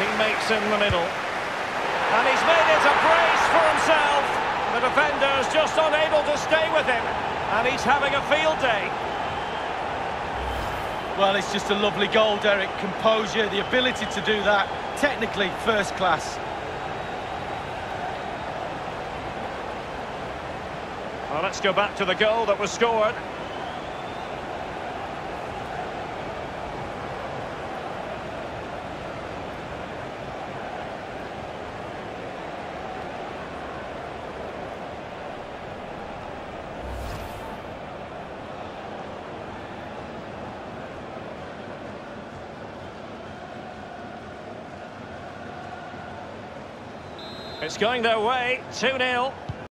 Teammates in the middle. And he's made it a brace for himself. The defender's just unable to stay with him. And he's having a field day. Well, it's just a lovely goal, Derek. Composure, the ability to do that, technically first class. Well, let's go back to the goal that was scored. It's going their way, 2-0.